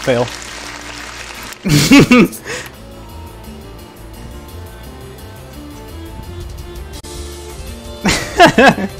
Fail.